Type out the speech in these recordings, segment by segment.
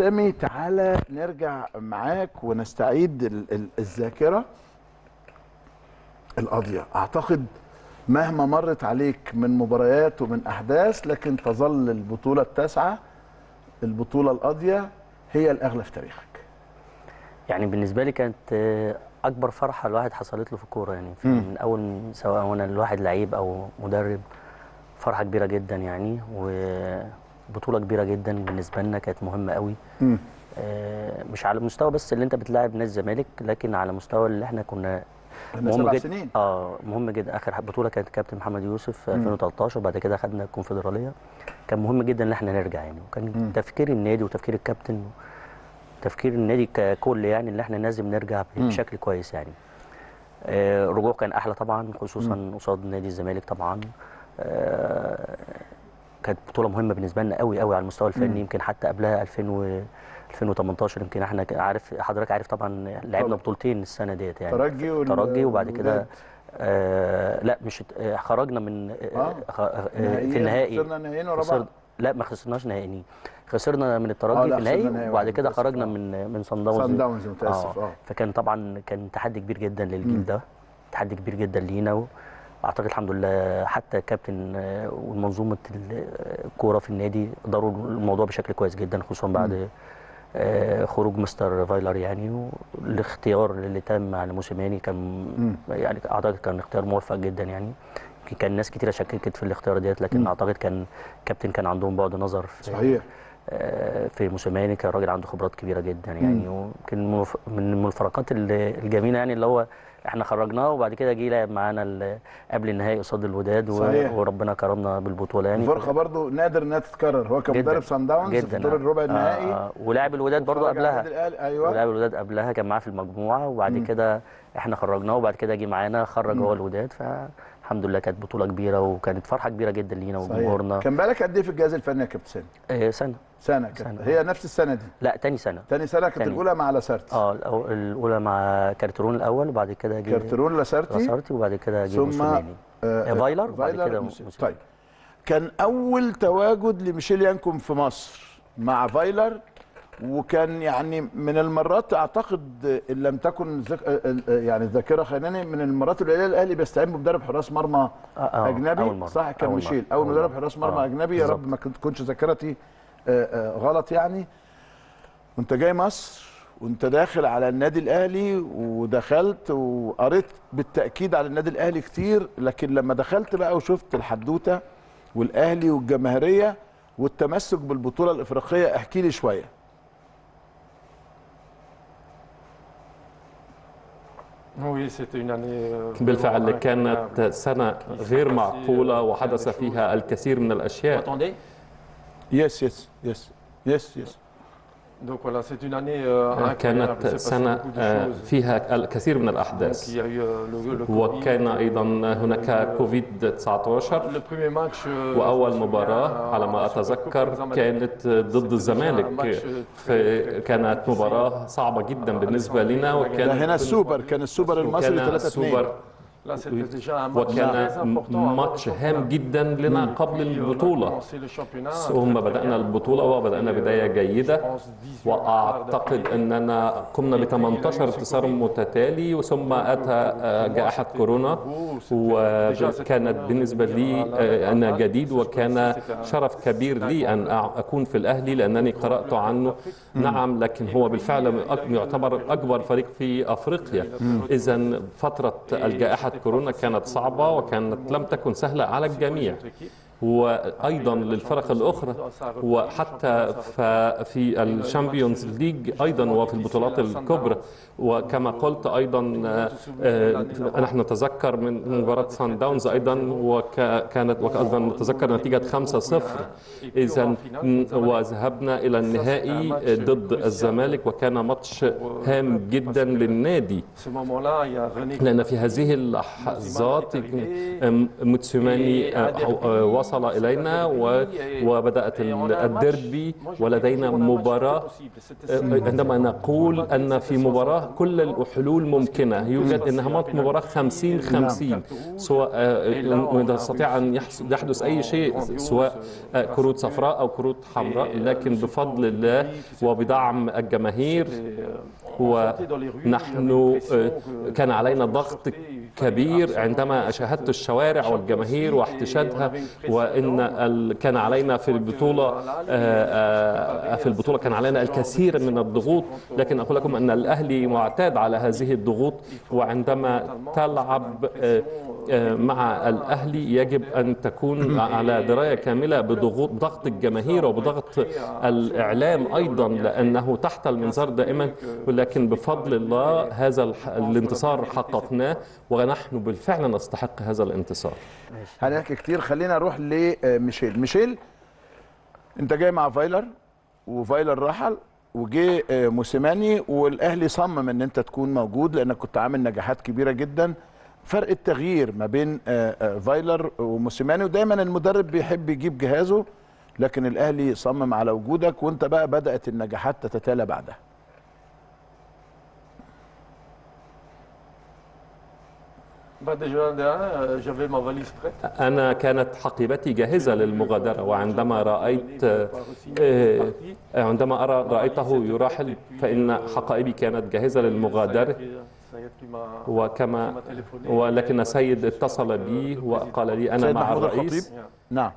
سامي تعالى نرجع معاك ونستعيد ال- ال- الذاكرة القاضية. أعتقد مهما مرت عليك من مباريات ومن أحداث لكن تظل البطولة التاسعة البطولة القاضية هي الأغلى في تاريخك. يعني بالنسبة لي كانت أكبر فرحة الواحد حصلت له في الكورة يعني في. من أول سواء وأنا الواحد لعيب أو مدرب فرحة كبيرة جدا يعني. وبطوله كبيرة جدا بالنسبة لنا كانت مهمة قوي. آه، مش على مستوى بس اللي انت بتلاعب نادي الزمالك لكن على مستوى اللي إحنا كنا سبع جدا سنين آه مهم جدا آخر بطولة كانت كابتن محمد يوسف في مم. 2013 وبعد كده خدنا الكونفدرالية كان مهم جدا إن إحنا نرجع يعني وكان مم. تفكير النادي وتفكير الكابتن تفكير النادي ككل يعني إن إحنا لازم نرجع. بشكل كويس يعني آه، الرجوع كان أحلى طبعا خصوصا قصاد نادي الزمالك طبعا آه، كانت بطولة مهمة بالنسبة لنا قوي قوي على المستوى. الفني يمكن حتى قبلها 2000 و 2018 يمكن إحنا عارف حضرتك عارف طبعا لعبنا طبعا. بطولتين السنة ديت يعني ترجي ترجي وبعد كده. آه لا مش آه خرجنا من آه آه. آه نهائيين، في النهائي خسرنا نهائيين ورا بعض لا ما خسرناش نهائي خسرنا من آه، الترجي لا، في النهائي نهائي وبعد كده خرجنا آه. من من صن داونز صن داونز متأسف آه فكان طبعا كان تحدي كبير جدا. للجيل ده تحدي كبير جدا لينا واعتقد الحمد لله حتى الكابتن آه، ومنظومه ال- الكورة في النادي داروا الموضوع بشكل كويس جدا خصوصا بعد آه، خروج مستر فايلر يعني والاختيار اللي تم على موسيماني كان. يعني أعتقد كان اختيار موفق جدا يعني يمكن كان ناس كتيرة شككت في الاختيار ديت لكن مم. أعتقد كان كابتن كان عندهم بعد نظر في صحيح آه، في موسيماني كان راجل عنده خبرات كبيرة جدا يعني. ويمكن من المفارقات ال- الجميلة يعني اللي هو إحنا خرجناه وبعد كده جه لعب معانا قبل النهائي قصاد الوداد صحيح. وربنا كرمنا بالبطولة يعني. الفرقة برضو نادر إنها تتكرر. هو كان. مدرب صن داونز في دور الربع النهائي. آه، ولعب الوداد على قبلها. أيوه. ولعب الوداد قبلها كان معاه في المجموعة وبعد. كده إحنا خرجناه وبعد كده جه معانا خرج. هو الوداد. فالحمد لله كانت بطولة كبيرة وكانت فرحة كبيرة جدا لينا وجمهورنا. كان بالك قد إيه في الجهاز الفني يا كابتن سامي؟ آه، سنة. سنة كانت سنة. هي نفس السنة دي لا تاني سنة تاني سنة كانت. الأولى مع لاسارتي آه الأولى مع كارترون الأول وبعد كده جه كارترون لاسارتي لاسارتي وبعد كده جه ثم آه، آه، فايلر وبعد كده موسي- موسوماني. طيب كان أول تواجد لميشيل يانكون في مصر مع فايلر وكان يعني من المرات أعتقد إن لم تكن ذك... آه، آه، يعني الذاكرة خانني من المرات القليلة الأهلي بيستعين بمدرب حراس مرمى أجنبي أول مرة. صح كان ميشيل. أول أول مدرب. حراس مرمى أجنبي يا رب. ما تكونش ذاكرتي غلط يعني. وانت جاي مصر وانت داخل على النادي الأهلي ودخلت وقريت بالتأكيد على النادي الأهلي كتير لكن لما دخلت بقى وشفت الحدوتة والأهلي والجماهيرية والتمسك بالبطولة الإفريقية احكي لي شوية. année euh, بالفعل كانت. سنة غير معقولة وحدث فيها الكثير من الأشياء. Yes, yes, yes, yes, yes. Euh, كانت سنة آه، فيها الكثير من الأحداث. وكان أيضا هناك كوفيد 19 وأول مباراة على ما أتذكر كانت ضد الزمالك. كانت مباراة صعبة جدا بالنسبة لنا وكان هنا السوبر كان السوبر المصري 3 2 وكان ماتش هام. جدا لنا قبل البطولة ثم بدأنا. البطولة وبدأنا بداية جيدة pense 18 واعتقد victoires d'affilée. اننا قمنا ب 18 انتصار متتالي ثم اتى آه، جائحه كورونا وكانت بالنسبة لي أنا جديد وكان شرف كبير لي ان أع- اكون في الاهلي لانني قرات عنه نعم لكن هو بالفعل يعتبر اكبر فريق في افريقيا اذا فتره الجائحه كورونا كانت صعبة وكانت لم تكن سهلة على الجميع. وأيضا للفرق الأخرى وحتى في الشامبيونز ليج أيضا وفي البطولات الكبرى. وكما قلت أيضا آه، نحن نتذكر من مباراة سان داونز أيضا وكانت وأيضا نتذكر نتيجة 5-0 اذا وذهبنا إلى النهائي ضد الزمالك وكان ماتش هام جدا للنادي. لأن في هذه اللحظات موتسوماني آه، آه، وصل إلينا وبدأت ال- الديربي ولدينا مباراة. عندما نقول أن في مباراة كل الحلول ممكنة. يوجد إنها مباراة 50 50 سواء آه، يستطيع أن يحدث أي شيء سواء آه، كروت صفراء أو كروت حمراء. لكن بفضل الله وبدعم الجماهير ونحن آه، كان علينا ضغط كبير عندما شاهدت الشوارع والجماهير واحتشادها وإن كان علينا في البطولة آه، آه، في البطولة كان علينا الكثير من الضغوط لكن أقول لكم أن الأهلي معتاد على هذه الضغوط وعندما تلعب مع الاهلي يجب أن تكون على دراية كاملة بضغوط ضغط الجماهير وبضغط الإعلام أيضا لأنه تحت المنظار دائما ولكن بفضل الله هذا الانتصار حققناه ونحن بالفعل نستحق هذا الانتصار. هنحكي كتير؟ خلينا نروح لميشيل ميشيل. أنت جاي مع فايلر وفايلر رحل وجه آه، موسيماني والأهلي صمم إن أنت تكون موجود لأنك كنت عامل نجاحات كبيرة جدا. فرق التغيير ما بين آه، آه، فايلر وموسيماني ودايما المدرب بيحب يجيب جهازه لكن الأهلي صمم على وجودك وأنت بقى بدأت النجاحات تتتالى بعدها prête. أنا كانت حقيبتي جاهزة للمغادرة وعندما رأيت آه، عندما أرى رأيته يراحل فإن حقائبي كانت جاهزة للمغادرة وكما ولكن السيد اتصل بي وقال لي أنا مع الرئيس الخطيب؟ نعم.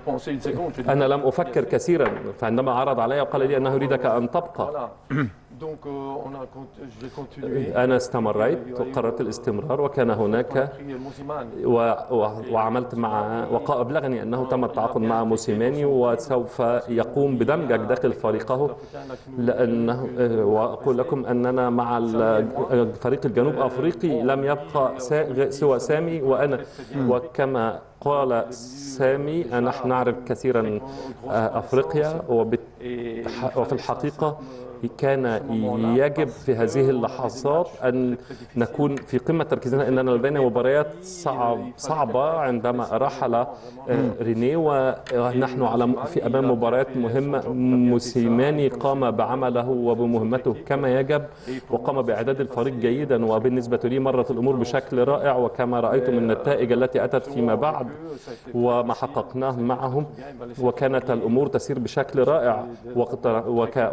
Pensé une seconde. J'ai dit, أنا لم أفكر كثيرا فعندما عرض علي وقال لي أنه يريدك أن تبقى. Euh, continué. أنا استمريت وقررت الاستمرار وكان هناك. وعملت مع وأبلغني أنه تم التعاقد مع موسيماني وسوف يقوم بدمجك داخل فريقه لأنه آه، وأقول لكم أننا مع فريق الجنوب أفريقي لم يبقى. سوى سامي وأنا وكما قال سامي نحن نعرف كثيرا آه، أفريقيا وفي الحقيقة كان يجب في هذه اللحظات أن نكون في قمة تركيزنا أننا لدينا مباريات صعب صعبة عندما رحل آه، ريني ونحن على في أمام مباريات مهمة. موسيماني قام بعمله وبمهمته كما يجب وقام بإعداد الفريق جيدا وبالنسبة لي مرت الأمور بشكل رائع وكما رأيت من النتائج التي أتت فيما بعد وما حققناه معهم. وكانت الأمور تسير بشكل رائع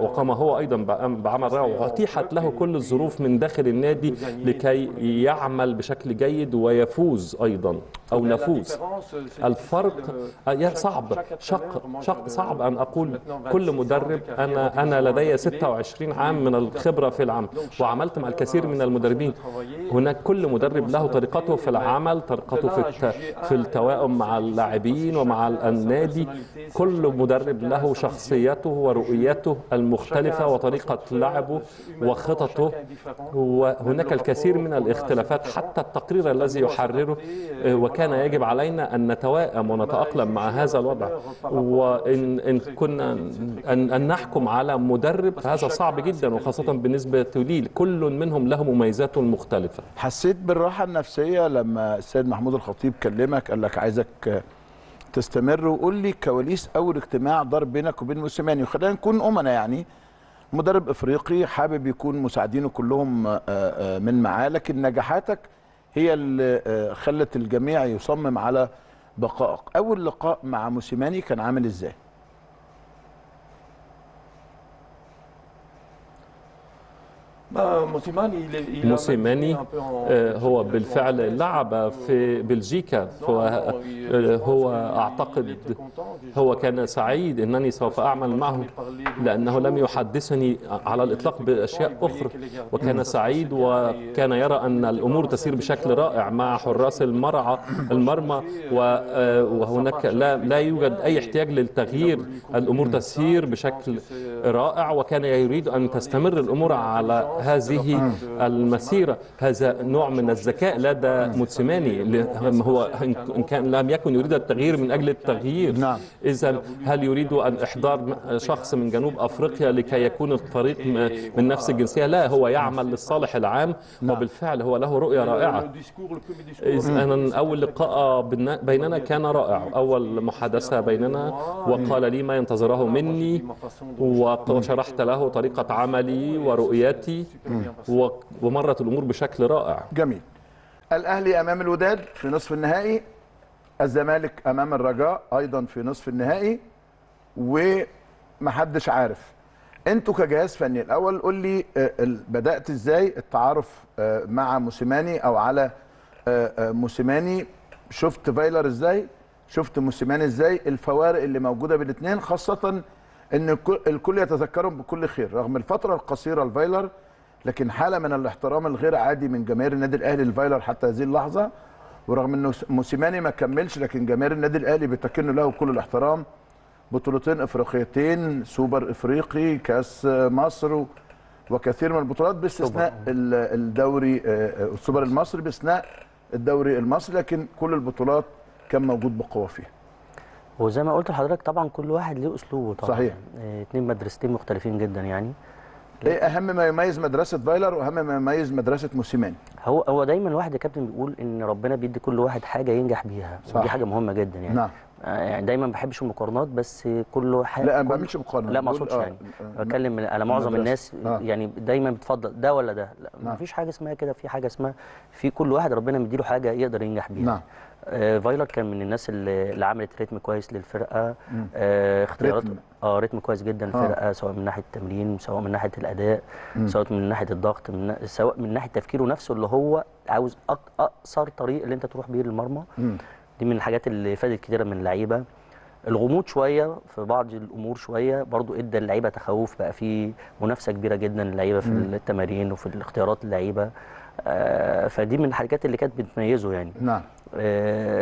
وقام هو أيضا بعم- بعمل رائع وأتيحت له كل الظروف من داخل النادي لكي يعمل بشكل جيد ويفوز أيضا أو نفوز الفرق آه، صعب. شق شق صعب أن أقول كل مدرب أنا أنا لدي 26 عام من الخبرة في العمل. وعملت مع الكثير من المدربين. هناك كل مدرب له طريقته في العمل طريقته في الت... في التوائم مع اللاعبين ومع النادي. كل مدرب له شخصيته ورؤيته المختلفة وطريقة لعبه وخططه وهناك الكثير من الاختلافات حتى التقرير الذي يحرره وكان يجب علينا أن نتوائم ونتأقلم مع هذا الوضع. وان إن كنا ان, أن نحكم على مدرب هذا صعب جدا وخاصة بالنسبة لي كل منهم له مميزاته المختلفه حسيت بالراحة النفسية لما السيد محمود الخطيب كلمك قال لك عايزك تستمر وقول لي كواليس أول اجتماع دار بينك وبين موسيماني. وخلينا نكون أمنا يعني. مدرب افريقي حابب يكون مساعدينه كلهم آه، آه، من معاه لكن نجاحاتك هي اللي آه، خلت الجميع يصمم على بقائك. أول لقاء مع موسيماني كان عامل إزاي؟ موسيماني هو بالفعل لعب في بلجيكا فهو هو اعتقد هو كان سعيد انني سوف اعمل معه لأنه لم يحدثني على الاطلاق باشياء أخرى وكان سعيد وكان يرى ان الأمور تسير بشكل رائع مع حراس المرعى المرمى وهناك لا لا يوجد اي احتياج للتغيير الأمور تسير بشكل رائع وكان يريد ان تستمر الأمور على هذه المسيرة. هذا نوع من الذكاء لدى موتسيماني هو إن كان لم يكن يريد التغيير من أجل التغيير. نعم. إذا هل يريد أن إحضار شخص من جنوب أفريقيا لكي يكون الفريق من نفس الجنسية؟ لا هو يعمل للصالح العام وبالفعل هو له رؤية رائعة. إذا أنا أول لقاء بيننا- كان رائع. أول محادثة بيننا وقال لي ما ينتظره مني وشرحت له طريقة عملي ورؤيتي. ومرت الأمور بشكل رائع. جميل. الأهلي أمام الوداد في نصف النهائي الزمالك أمام الرجاء أيضا في نصف النهائي ومحدش عارف. أنتوا كجهاز فني الأول قول لي آه، بدأت إزاي التعارف آه، مع موسيماني أو على آه، موسيماني؟ شفت فايلر إزاي؟ شفت موسيماني إزاي؟ الفوارق اللي موجودة بين الاثنين خاصة إن الكل- الكل يتذكرهم بكل خير رغم الفترة القصيرة لفايلر لكن حالة من الاحترام الغير عادي من جماهير النادي الأهلي لفايلر حتى هذه اللحظة ورغم إنه موسيماني ما كملش لكن جماهير النادي الأهلي بتكن له كل الاحترام. بطولتين إفريقيتين سوبر إفريقي كأس مصر وكثير من البطولات باستثناء ال- الدوري آه، آه، السوبر المصري باستثناء الدوري المصري لكن كل البطولات كان موجود بقوة فيها وزي ما قلت لحضرتك طبعا كل واحد ليه أسلوبه طبعا. صحيح. آه، اتنين مدرستين مختلفين جدا يعني. إيه أهم ما يميز مدرسة فايلر وأهم ما يميز مدرسة موسيماني هو هو دايما الواحد يا كابتن بيقول إن ربنا بيدي كل واحد حاجة ينجح بيها صح. ودي حاجة مهمة جدا يعني نعم. آه، يعني دايما ما بحبش المقارنات بس كل حاجة لا، ما بعملش مقارنة. لا ما أقصدش آه، يعني آه، بتكلم على معظم. الناس آه. يعني دايما بتفضل ده ولا ده لا ما نعم. فيش حاجة اسمها كده في حاجة اسمها في كل واحد ربنا مديله حاجة يقدر ينجح بيها نعم. آه فايلر كان من الناس اللي, اللي عملت rhythm كويس للفرقة. آه اختيارات. آه ريتم كويس جدا للفرقة سواء من ناحية التمرين سواء من ناحية الأداء سواء من ناحية الضغط من سواء من ناحية تفكيره نفسه اللي هو عاوز أقصر طريق اللي أنت تروح بيه للمرمى. دي من الحاجات اللي فادت كتيرة من اللعيبة. الغموض شوية في بعض الأمور شوية برضو إدى اللعيبة تخوف بقى في منافسة كبيرة جدا للعيبة في التمارين وفي الاختيارات اللعيبه آه فدي من الحاجات اللي كانت بتميزه يعني. نعم. آه،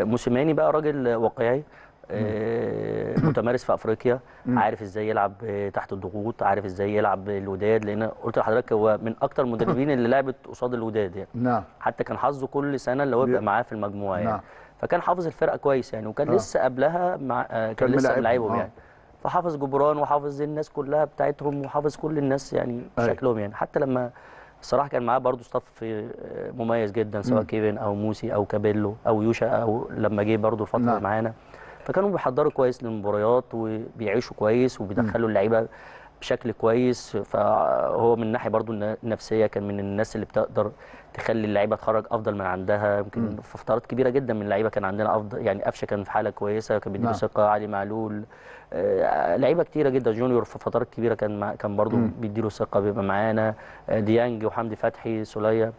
موسيماني بقى راجل واقعي آه، متمارس في أفريقيا عارف إزاي يلعب آه، تحت الضغوط عارف إزاي يلعب الوداد لأن قلت لحضرتك هو من أكتر المدربين اللي لعبت قصاد الوداد يعني نعم حتى كان حظه كل سنة اللي هو يبقى بي- معاه في المجموعة يعني نعم. فكان حافظ الفرقة كويس يعني وكان آه. لسه قبلها مع آه، كان لسه ملاعبهم، آه. يعني فحافظ جبران وحافظ الناس كلها بتاعتهم وحافظ كل الناس يعني أيوة. شكلهم يعني حتى لما الصراحه كان معاه برضه staff آه، مميز جدا سواء كيفن أو موسي أو كابيلو أو يوشا أو لما جه برضه الفترة نعم. معانا. فكانوا بيحضروا كويس للمباريات وبيعيشوا كويس وبيدخلوا اللعيبة بشكل كويس. فهو من ناحية برضو الن- النفسية كان من الناس اللي بتقدر تخلي اللعيبة تخرج أفضل من عندها. يمكن في فترات كبيرة جدا من اللعيبة كان عندنا افضل يعني قفشة كان في حالة كويسة كان بيديله نعم. ثقة علي معلول آه، لعيبة كتيرة جدا. جونيور في فترات كبيرة كان مع كان برضو بيديله ثقة بيبقى معانا. آه، ديانج وحمدي فتحي سولية.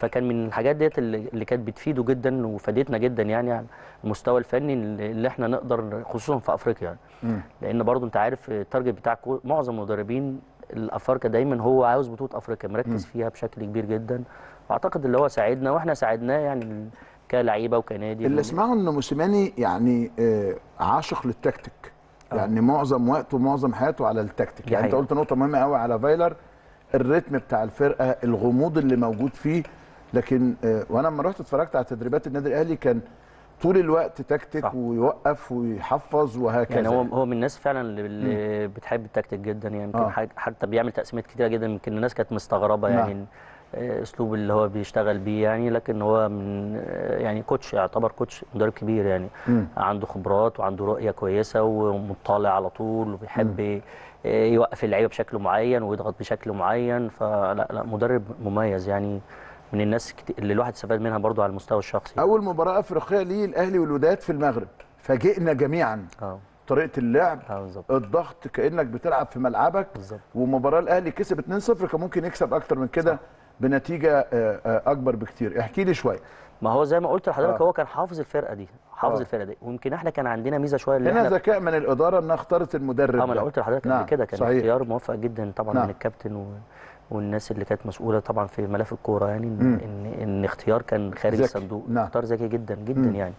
فكان من الحاجات ديت اللي اللي كانت بتفيده جدا وفادتنا جدا يعني على المستوى الفني اللي إحنا نقدر خصوصا في أفريقيا يعني. لأن برضو أنت عارف ال target بتاع معظم المدربين الأفارقة دايما هو عاوز بطولة أفريقيا مركز فيها بشكل كبير جدا. وأعتقد اللي هو ساعدنا وإحنا ساعدناه يعني كلعيبه وكنادي اللي اسمعه ان موسيماني يعني آه، عاشق للتكتيك. يعني معظم وقته معظم حياته على التكتيك. يعني أنت. قلت نقطة مهمة قوي على فايلر ال rhythm بتاع الفرقة الغموض اللي موجود فيه لكن آه، وأنا لما رحت اتفرجت على تدريبات النادي الأهلي كان طول الوقت تكتيك صح. ويوقف ويحفظ وهكذا. يعني هو هو من الناس فعلا اللي, بتحب التكتيك جدا. يعني يمكن آه. حتى بيعمل تقسيمات كتيرة جدا. يمكن الناس كانت مستغربة نعم. يعني آه، أسلوب اللي هو بيشتغل بيه يعني. لكن هو من آه، يعني كوتش يعتبر كوتش مدرب كبير يعني. مم. عنده خبرات وعنده رؤية كويسة ومطلع على طول وبيحب آه، يوقف اللعيبة بشكل معين ويضغط بشكل معين. فلا لا مدرب مميز يعني. من الناس اللي الواحد استفاد منها برضو على المستوى الشخصي أول مباراة أفريقية ليه الأهلي والوداد في المغرب فاجئنا جميعا آه طريقة اللعب آه بالظبط الضغط كأنك بتلعب في ملعبك بالظبط. ومباراة الأهلي كسب 2-0 كان ممكن يكسب أكتر من كده بنتيجة آه، آه، أكبر بكتير احكي لي شوية ما هو زي ما قلت لحضرتك آه. هو كان حافظ الفرقة دي حافظ آه. الفرقة دي ويمكن إحنا كان عندنا ميزة شوية اللي هنا ذكاء من الإدارة إنها اختارت المدرب آه ما أنا. قلت لحضرتك نعم، قبل كده كان صحيح. اختيار موفق جدا طبعا نعم. من الكابتن و... والناس اللي كانت مسؤولة طبعا في ملف الكورة يعني إن إن, إن اختيار كان خارج ذكي. الصندوق نعم. اختيار ذكي جدا جدا مم. يعني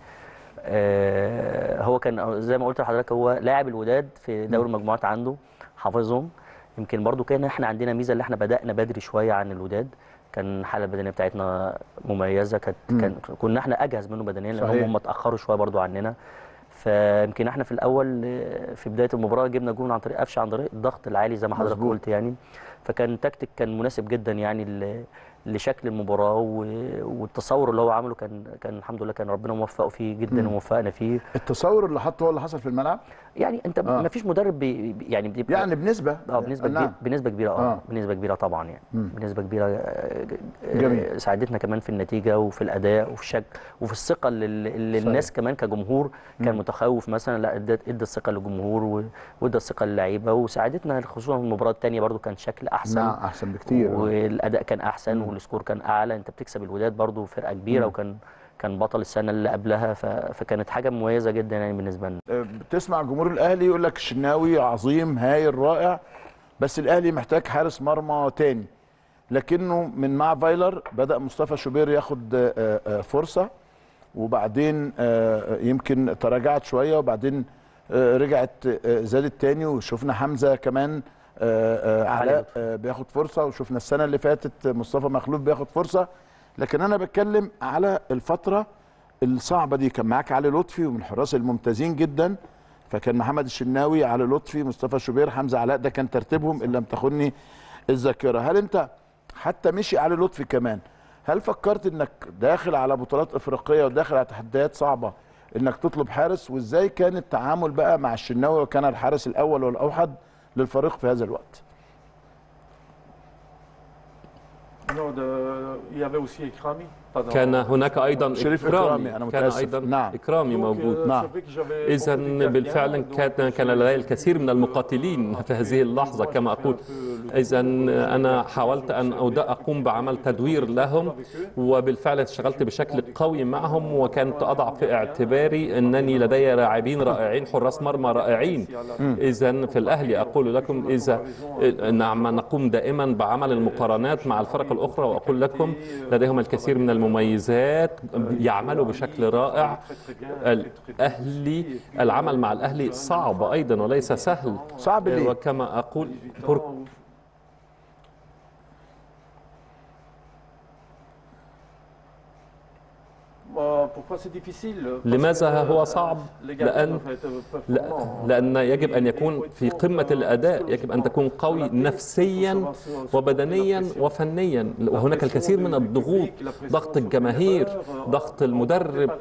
آه هو كان زي ما قلت لحضرتك هو لاعب الوداد في دوري المجموعات عنده حافظهم يمكن برضو كان إحنا عندنا ميزة اللي إحنا بدأنا بدري شوية عن الوداد كان الحالة البدنية بتاعتنا مميزة كانت كان كنا إحنا أجهز منه بدنيا لأن. هم اتأخروا شوية برضو عننا فيمكن إحنا في الأول آه، في بداية المباراة جبنا جون عن طريق قفشة عن طريق الضغط العالي زي ما حضرتك. قلت يعني فكان تكتيك كان مناسب جدا يعني لشكل المباراة والتصور اللي هو عمله كان كان الحمد لله كان ربنا موفقه فيه جدا ووفقنا فيه. التصور اللي حطه هو اللي حصل في الملعب؟ يعني أنت آه. ما فيش مدرب بي يعني بيبقى يعني بنسبة. آه بنسبة نعم. كبيره بنسبة كبيرة آه, آه. بنسبة كبيرة طبعا يعني. بنسبة كبيرة آه، آه، جميل. ساعدتنا كمان في النتيجة وفي الأداء وفي الشك وفي الثقة اللي. الناس كمان كجمهور كان متخوف مثلا لا ادى الثقة للجمهور وادى الثقة للعيبة وساعدتنا خصوصا في المباراة الثانية برضو كان شكل أحسن. نعم أحسن بكتير. والأداء كان أحسن والسكور كان أعلى. أنت بتكسب الوداد برضو فرقة كبيرة وكان كان بطل السنة اللي قبلها. فكانت حاجة مميزة جدا يعني بالنسبة لنا. بتسمع جمهور الأهلي يقول لك الشناوي عظيم هايل رائع. بس الأهلي محتاج حارس مرمى تاني. لكنه من مع فايلر بدأ مصطفى شوبير ياخد آه، آه، فرصة. وبعدين يمكن تراجعت شوية وبعدين رجعت زادت تاني. وشفنا حمزة كمان علاء آه، بياخد فرصة وشفنا السنة اللي فاتت مصطفى مخلوف بياخد فرصة. لكن أنا بتكلم على الفترة الصعبة دي. كان معاك علي لطفي ومن الحراس الممتازين جدا. فكان محمد الشناوي علي لطفي مصطفى شوبير حمزة علاء ده كان ترتيبهم إن لم تخني الذاكرة. هل أنت حتى مشي علي لطفي كمان هل فكرت إنك داخل على بطولات إفريقية وداخل على تحديات صعبة إنك تطلب حارس؟ وإزاي كان التعامل بقى مع الشناوي وكان الحارس الأول والأوحد للفريق في هذا الوقت Non, de- il y avait aussi Ekrami. كان هناك أيضا شريف إكرامي. إكرامي، أنا كان. أيضا نعم. إكرامي موجود. نعم. de بالفعل كان كان لدي الكثير من المقاتلين في هذه اللحظة كما أقول. إذا أنا حاولت أن أود- أقوم بعمل تدوير لهم وبالفعل اشتغلت بشكل قوي معهم وكنت أضع في اعتباري أنني لدي لاعبين رائعين حراس مرمى رائعين. إذا في الأهلي أقول لكم إذا نعم نقوم دائما بعمل المقارنات مع الفرق الأخرى وأقول لكم لديهم الكثير من المميزات يعملوا بشكل رائع الأهلي العمل مع الأهلي صعب أيضا وليس سهل صعب ليه؟ وكما أقول لماذا هو euh, صعب؟ لأن. لأن يجب أن يكون في قمة الأداء يجب أن تكون قوي نفسيا وبدنيا وفنيا. وهناك الكثير من الضغوط ضغط الجماهير ضغط المدرب.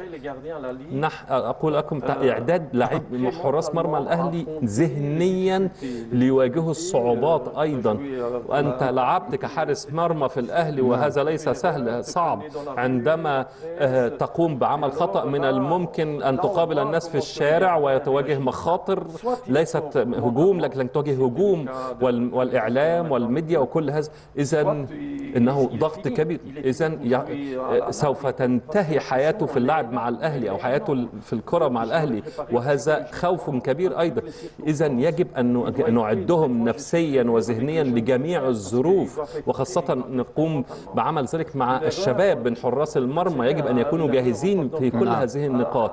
نح أقول لكم إعداد لاعب حراس مرمى الأهلي ذهنيا ليواجهوا الصعوبات أيضا. وأنت لعبت كحارس مرمى في الأهلي وهذا ليس سهل صعب. عندما آه، تقوم بعمل خطأ من الممكن أن تقابل الناس في الشارع وتواجه مخاطر ليست هجوم لكن تواجه هجوم وال- والإعلام والميديا وكل هذا. إذا إنه ضغط كبير. إذا سوف تنتهي حياته في اللعب مع الأهلي أو حياته في الكرة مع الأهلي وهذا خوف كبير أيضا. إذا يجب أن نعدهم نفسيا وذهنيا لجميع الظروف وخاصة نقوم بعمل ذلك مع الشباب من حراس المرمى. يجب أن يكونوا جاهزين في كل هذه النقاط.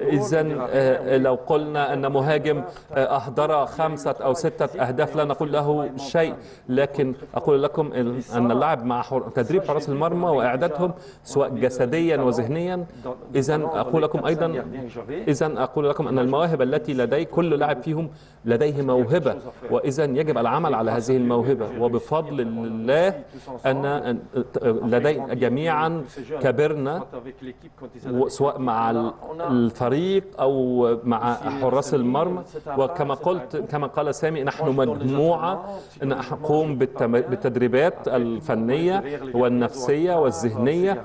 إذا آه، لو قلنا أن مهاجم آه، أهدر خمسة أو ستة أهداف لا نقول له شيء. لكن أقول لكم أن اللعب مع تدريب حراس المرمى وإعدادهم سواء جسديا وذهنيا. إذا أقول لككم أيضا إذا أقول لكم أن المواهب التي لدي كل لاعب فيهم لديه موهبة. وإذا يجب العمل على هذه الموهبة. وبفضل الله أن- لدي جميعا كبرنا سواء مع ال- الفريق أو مع حراس المرمى وكما قلت كما قال سامي نحن مجموعة نقوم بالتدريبات الفنية والنفسية والذهنية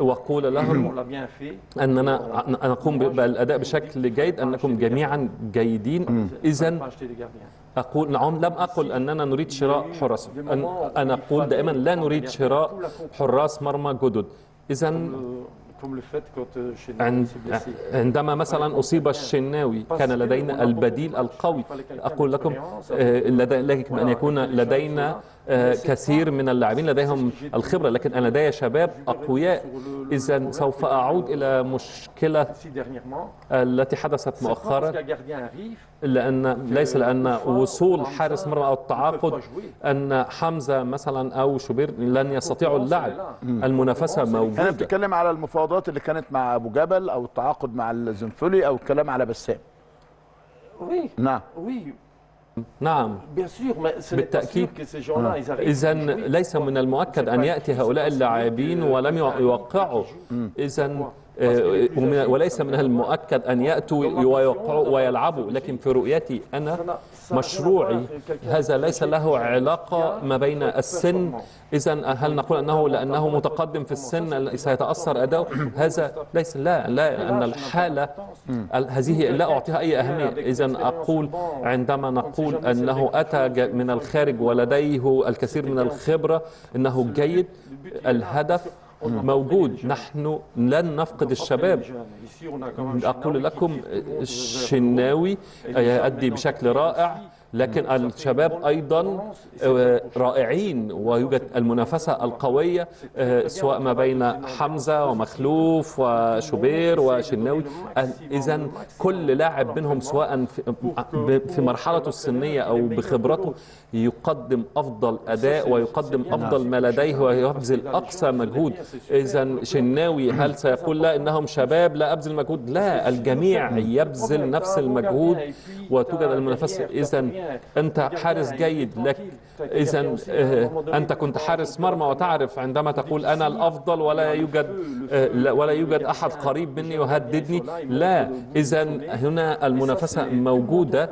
وأقول لهم. أننا نقوم بالأداء بشكل جيد أنكم جميعا جيدين اذا. أقول نعم لم أقل أننا نريد شراء حراس أن أنا أقول دائما لا نريد شراء حراس مرمى جدد blessé. عندما مثلا أصيب الشناوي كان لدينا البديل القوي أقول لكم آه، لدي- يجب أن يكون لدينا كثير من اللاعبين لديهم الخبرة لكن أنا لدي شباب أقوياء. إذا سوف أعود إلى مشكلة التي حدثت مؤخرا لأن ليس لأن وصول حارس مرمى أو التعاقد أن حمزة مثلا أو شوبير لن يستطيعوا اللعب. المنافسة أنا موجودة بتتكلم على المفاوضات اللي كانت مع أبو جبل أو التعاقد مع الزنفولي أو الكلام على بسام. نعم. نعم بالتأكيد. arrivent. إذا. ليس من المؤكد أن يأتي هؤلاء اللاعبين ولم يوقعوا إذا وليس من المؤكد أن يأتوا ويوقعوا ويلعبوا لكن في رؤيتي أنا مشروعي هذا ليس له علاقة ما بين السن. إذا هل نقول أنه لأنه متقدم في السن سيتأثر أداؤه؟ هذا ليس لا لا أن الحالة ال- هذه لا أعطيها أي أهمية. إذا أقول عندما نقول أنه أتى من الخارج ولديه الكثير من الخبرة أنه جيد الهدف موجود. نحن لن نفقد الشباب. أقول لكم الشناوي يؤدي بشكل رائع. لكن الشباب أيضا آه، رائعين ويوجد المنافسة القوية آه، سواء ما بين حمزة ومخلوف وشوبير وشناوي. إذا كل لاعب منهم سواء في- مرحلته السنية أو بخبرته يقدم أفضل أداء ويقدم أفضل ما لديه ويبذل أقصى مجهود. إذا شناوي هل سيقول لا إنهم شباب؟ لا أبذل مجهود. لا الجميع يبذل نفس المجهود وتوجد المنافسة. إذا أنت حارس جيد لك. إذا أنت كنت حارس مرمى وتعرف عندما تقول أنا الأفضل ولا يوجد آه، لا- ولا يوجد أحد قريب مني يهددني. لا. إذا هنا المنافسة موجودة.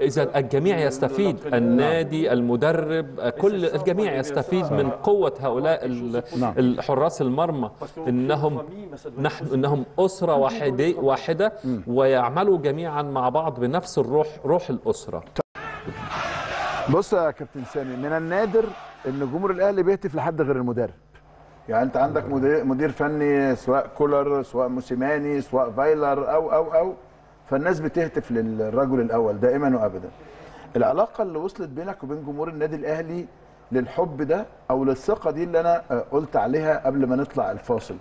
إذا الجميع يستفيد. النادي المدرب كل الجميع يستفيد من قوة هؤلاء ال- الحراس المرمى. إنهم نحن إنهم أسرة واحدة واحدة ويعملوا جميعا مع بعض بنفس الروح روح الأسرة. بص يا كابتن سامي من النادر إن جمهور الأهلي بيهتف لحد غير المدرب. يعني أنت عندك مدير, مدير فني سواء كولر سواء موسيماني سواء فايلر أو أو أو فالناس بتهتف للرجل الأول دائما وابدا. العلاقة اللي وصلت بينك وبين جمهور النادي الأهلي للحب ده أو للثقة دي اللي أنا آه، قلت عليها قبل ما نطلع الفاصل.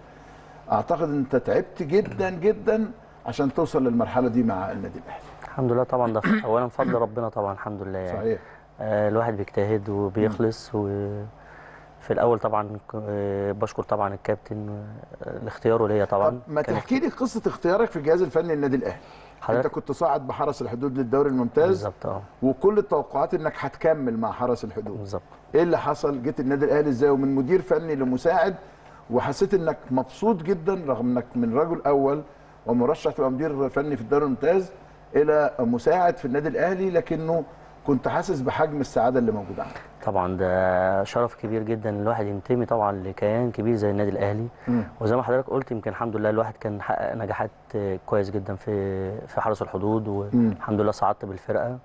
أعتقد إن أنت تعبت جدا جدا عشان توصل للمرحلة دي مع النادي الأهلي. الحمد لله طبعا ده اولا فضل ربنا طبعا الحمد لله يعني. صحيح. آه، الواحد بيجتهد وبيخلص وفي الأول طبعا آه، بشكر طبعا الكابتن آه، لاختياره ليا طبعا. طب ما تحكي لي قصة اختيارك في الجهاز الفني للنادي الأهلي. أنت حضرتك كنت صاعد بحرس الحدود للدوري الممتاز بالظبط آه. وكل التوقعات إنك هتكمل مع حرس الحدود. بالظبط. إيه اللي حصل؟ جيت النادي الأهلي إزاي؟ ومن مدير فني لمساعد وحسيت إنك مبسوط جدا رغم إنك من رجل أول ومرشح تبقى مدير فني في الدوري الممتاز. إلى مساعد في النادي الأهلي لكنه كنت حاسس بحجم السعادة اللي موجوده عندك. طبعا ده شرف كبير جدا الواحد ينتمي طبعا لكيان كبير زي النادي الأهلي. مم. وزي ما حضرتك قلت يمكن الحمد لله الواحد كان حقق نجاحات كويس جدا في في حرس الحدود والحمد لله صعدت بالفرقة.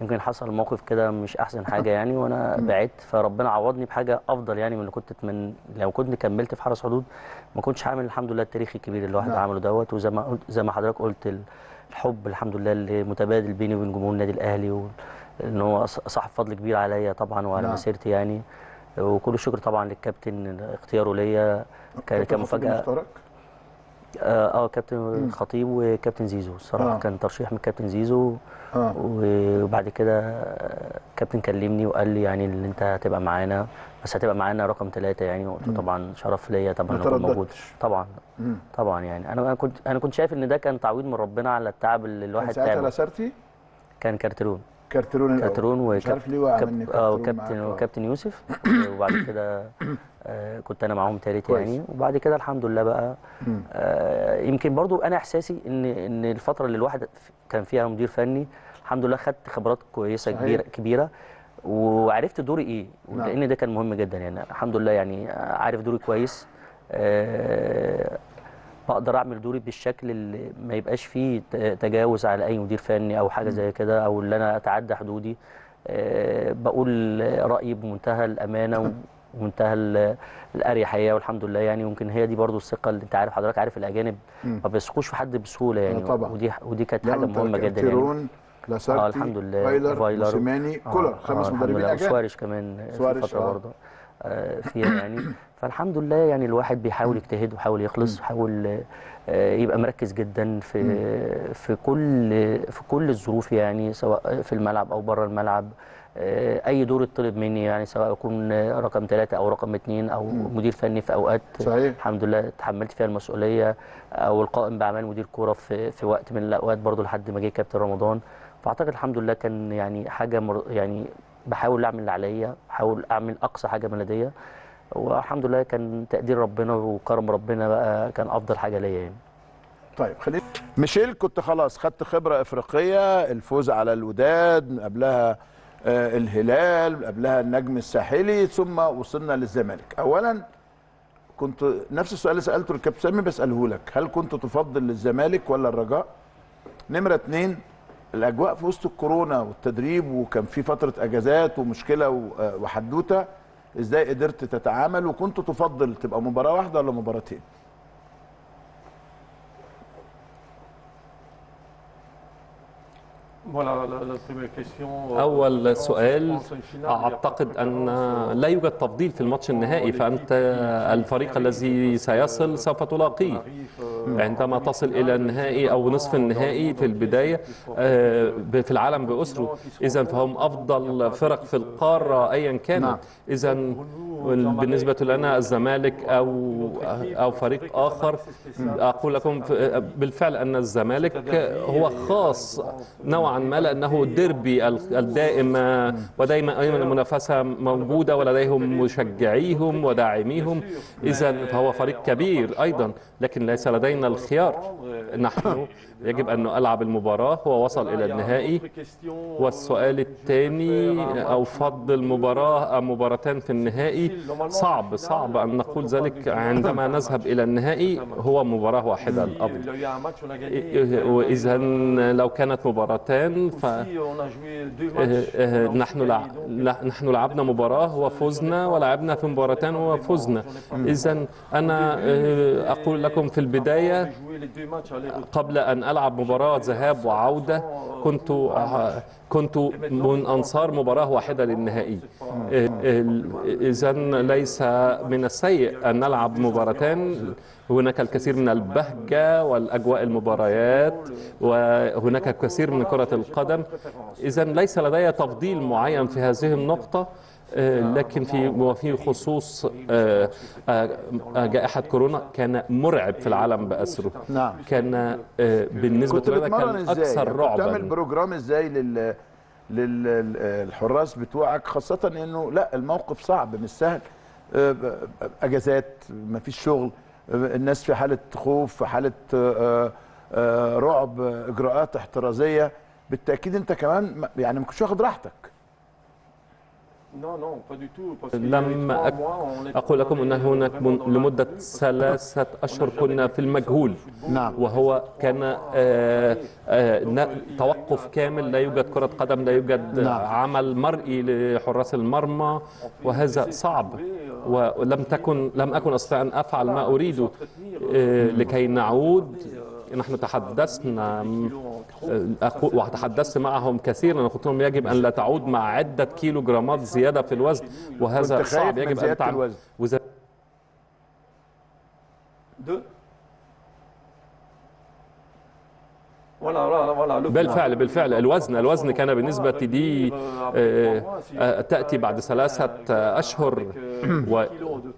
يمكن حصل موقف كده مش أحسن حاجة يعني وأنا بعدت. فربنا عوضني بحاجة أفضل يعني من اللي كنت من لو كنت كملت في حرس حدود ما كنتش هعمل الحمد لله التاريخ الكبير اللي الواحد نعم. عمله دوت. وزي ما قلت زي ما حضرتك قلت الحب الحمد لله اللي متبادل بيني وبين جمهور النادي الأهلي و- ان هو صاحب فضل كبير عليا طبعا وعلى نعم. مسيرتي يعني وكل الشكر طبعا للكابتن اختياره ليا ك- كابتن خطيب كمفاجاه مختارك؟ آه آه، كابتن خطيب وكابتن زيزو. الصراحة آه. كان ترشيح من كابتن زيزو. آه. وبعد كده آه، كابتن كلمني وقال لي يعني إن أنت هتبقى معانا بس هتبقى معانا رقم ثلاثة يعني. قلت له طبعا شرف ليا طبعا أكون موجود. طبعا. مم. طبعا يعني. أنا كنت أنا كنت شايف إن ده كان تعويض من ربنا على التعب اللي كان الواحد ساعتها تعبه. لاسارتي كان كارترون كارترون الأول. كارترون وكاب... وكابتن آه. وكابتن يوسف وبعد كده آه، كنت أنا معاهم تالت. يعني وبعد كده الحمد لله بقى. آه، يمكن برضو أنا إحساسي ان إن الفترة اللي الواحد كان فيها مدير فني الحمد لله خدت خبرات كويسة صحيح. كبيره كبيرة وعرفت دوري إيه نعم. لأن ده كان مهم جدا يعني الحمد لله يعني عارف دوري كويس آه، بقدر اعمل دوري بالشكل اللي ما يبقاش فيه تجاوز على اي مدير فني أو حاجة زي كده أو اللي أنا اتعدى حدودي. آه، بقول رأيي بمنتهى الأمانة ومنتهى ال- الأريحية والحمد لله يعني. يمكن هي دي برضو الثقة اللي انت عارف حضرتك عارف الأجانب ما بيثقوش في حد بسهولة يعني. طبعا. ودي ودي كانت حاجة مهمة جدا يعني. لاسارتي آه الحمد لله. فايلر موسيماني كولر خمس الحمد مدربين أجانب. وسواريش كمان في سواريش، الفترة آه. برضه آه، فيها يعني. فالحمد لله يعني الواحد بيحاول يجتهد ويحاول يخلص ويحاول آه، يبقى مركز جدا في في كل في كل الظروف يعني سواء في الملعب أو بره الملعب. آه، أي دور يطلب مني يعني سواء اكون رقم ثلاثة أو رقم اثنين أو مدير فني في أوقات صحيح. الحمد لله تحملت فيها المسؤولية. أو القائم بأعمال مدير كورة في في وقت من الأوقات برضو لحد ما جه كابتن رمضان. فأعتقد الحمد لله كان يعني حاجة مر يعني بحاول أعمل اللي عليا بحاول أعمل أقصى حاجة من لديا. والحمد لله كان تقدير ربنا وكرم ربنا بقى كان أفضل حاجة ليا يعني. طيب خلينا ميشيل كنت خلاص خدت خبرة إفريقية الفوز على الوداد قبلها آه، الهلال قبلها النجم الساحلي ثم وصلنا للزمالك. اولا كنت نفس السؤال اللي سألته للكابتن سامي بسأله لك هل كنت تفضل للزمالك ولا الرجاء؟ نمرة اتنين الأجواء في وسط الكورونا والتدريب وكان في فترة أجازات ومشكلة وحدوتة إزاي قدرت تتعامل؟ وكنت تفضل تبقى مباراة واحدة ولا مباراتين؟ أول France- سؤال. أعتقد أن euh, لا يوجد تفضيل في الماتش النهائي فأنت الفريق الذي سيصل سوف تلاقيه. Euh, عندما تصل إلى النهائي أو نصف النهائي في البداية آه، في العالم بأسره. إذا فهم أفضل فرق في القارة أيا نعم. كانت إذا بالنسبة لنا الزمالك أو أو فريق آخر. أقول لكم بالفعل أن الزمالك هو خاص نوعا ما لأنه الديربي ال- الدائم ودائما أيضا المنافسة موجودة ولديهم مشجعيهم وداعميهم. إذا فهو فريق كبير أيضا لكن ليس لدينا الخيار. نحن يجب أن نلعب المباراة. هو وصل إلى النهائي. والسؤال الثاني أو فضل مباراة أم مباراتان في النهائي؟ صعب صعب أن نقول ذلك عندما نذهب إلى النهائي. هو مباراة واحدة الأفضل. وإذا لو كانت مباراتان ف نحن نحن لعبنا مباراة وفزنا ولعبنا في مباراتان وفزنا. إذا أنا أقول لكم في البداية قبل أن ألعب مباراة ذهاب وعودة. كنت كنت من أنصار مباراة واحدة للنهائي. إذا ليس من السيء أن نلعب مباراتان هناك الكثير من البهجة والأجواء المباريات وهناك الكثير من كرة القدم. إذا ليس لدي تفضيل معين في هذه النقطة. آه، لكن في وفي خصوص آه، آه، آه، جائحة كورونا كان مرعب في العالم بأسره. نعم. كان آه، بالنسبة كنت لنا كان إزاي؟ أكثر يعني كنت بتعمل رعبا. بروجرام إزاي لل للحراس بتوعك؟ خاصة إنه لا الموقف صعب مش سهل. آه، أجازات مفيش شغل آه، الناس في حالة خوف في حالة آه، آه، رعب آه، إجراءات احترازية. بالتأكيد أنت كمان ما- يعني ما كنتش واخد راحتك. لم أقول لكم أن هناك لمدة ثلاثة أشهر كنا في المجهول. نعم. وهو كان آه، آه، توقف كامل لا يوجد كرة قدم لا يوجد نعم. عمل مرئي لحراس المرمى وهذا صعب. ولم تكن لم أكن أستطيع أن أفعل ما أريده آه، لكي نعود. نحن تحدثنا وتحدثت معهم كثيرا. قلت لهم يجب أن لا تعود مع عدة كيلو جرامات زيادة في الوزن وهذا صعب. يجب أن زيادة الوزن. وزي بالفعل بالفعل. الوزن الوزن كان بالنسبة لي آه، آه، تأتي بعد ثلاثة أشهر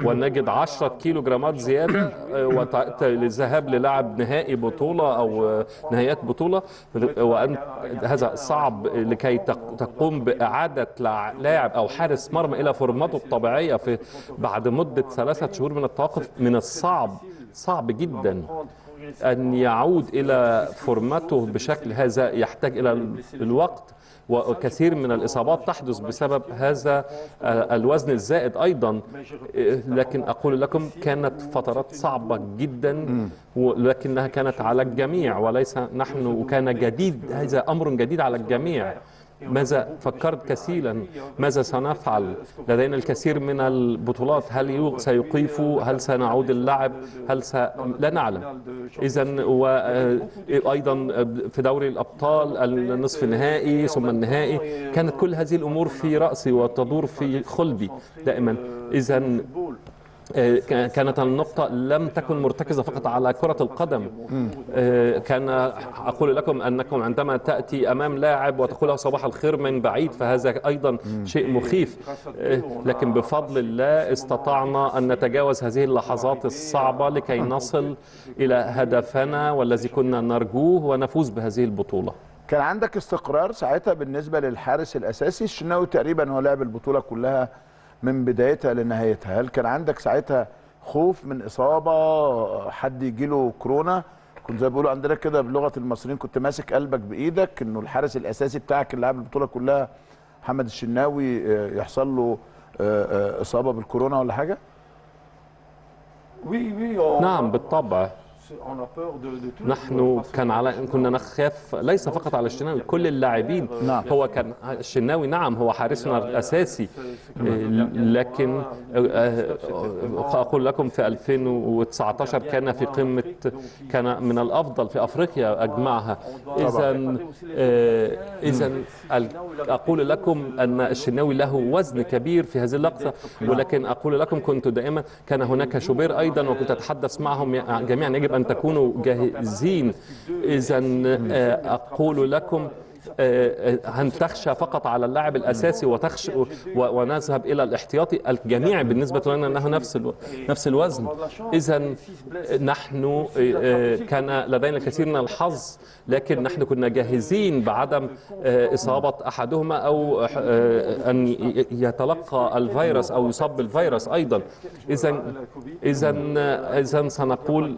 ونجد عشرة كيلو جرامات زيادة آه، للذهاب للعب نهائي بطولة أو نهائيات بطولة. وأن هذا صعب لكي تق- تقوم بإعادة لاعب أو حارس مرمى إلى فورمته الطبيعية في بعد مدة ثلاثة شهور من التوقف من الصعب صعب جدا. أن يعود إلى فورمته بشكل هذا يحتاج إلى ال- الوقت وكثير من الإصابات تحدث بسبب هذا الوزن الزائد أيضا. لكن أقول لكم كانت فترات صعبة جدا ولكنها كانت على الجميع وليس نحن وكان جديد هذا أمر جديد على الجميع. ماذا فكرت كثيرا ماذا سنفعل؟ لدينا الكثير من البطولات. هل سيقيف؟ هل سنعود اللعب هل س... لا نعلم. اذا وأيضا في دوري الأبطال النصف النهائي ثم النهائي. كانت كل هذه الأمور في رأسي وتدور في خلدي دائما. آه، كانت النقطة لم تكن مرتكزة فقط على كرة القدم. آه، كان أقول لكم أنكم عندما تأتي أمام لاعب وتقول له صباح الخير من بعيد فهذا أيضا شيء مخيف. آه، لكن بفضل الله استطعنا أن نتجاوز هذه اللحظات الصعبة لكي نصل إلى هدفنا والذي كنا نرجوه ونفوز بهذه البطولة. كان عندك استقرار ساعتها بالنسبة للحارس الأساسي؟ الشناوي تقريبا هو لعب البطولة كلها من بدايتها لنهايتها. هل كان عندك ساعتها خوف من إصابة حد يجي له كورونا؟ كنت زي ما بيقولوا عندنا كده بلغة المصريين كنت ماسك قلبك بإيدك إنه الحارس الأساسي بتاعك اللي لعب البطولة كلها محمد الشناوي آه، يحصل له آه، آه، إصابة بالكورونا ولا حاجة؟ oui, on, نعم بالطبع. نحن كان على كنا نخاف ليس فقط على الشناوي كل اللاعبين نعم. هو كان الشناوي نعم هو حارسنا الاساسي لكن أقول لكم في 2019 كان في قمه كان من الافضل في افريقيا اجمعها اذا اذا أقول لكم ان الشناوي له وزن كبير في هذه اللقطه ولكن أقول لكم كنت دائما كان هناك شوبير أيضا وكنت اتحدث معهم جميعا يجب ان تكونوا جاهزين. اذا أقول لكم أن تخشى فقط على اللاعب الأساسي وتخشى ونذهب إلى الاحتياطي؟ الجميع بالنسبة لنا أنه نفس. نفس الوزن. إذا نحن كان لدينا الكثير من الحظ لكن نحن كنا جاهزين بعدم إصابة أحدهما أو أن يتلقى الفيروس أو يصاب بالفيروس أيضا. إذا إذا إذا سنقول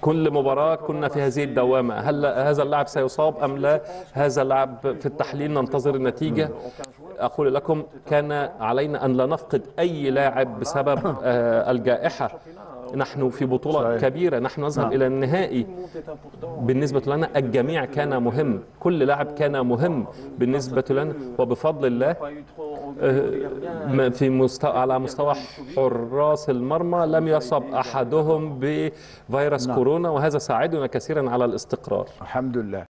كل مباراة كنا في هذه الدوامة. هل هذا اللاعب سيصاب أم لا؟ هذا اللاعب في التحليل ننتظر النتيجة. أقول لكم كان علينا أن لا نفقد أي لاعب بسبب الجائحة. نحن في بطولة صحيح. كبيرة نحن نذهب نعم. إلى النهائي. بالنسبة لنا الجميع كان مهم. كل لاعب كان مهم بالنسبة لنا. وبفضل الله في مستوى على مستوى حراس المرمى لم يصب أحدهم بفيروس نعم. كورونا وهذا ساعدنا كثيرا على الاستقرار. الحمد لله.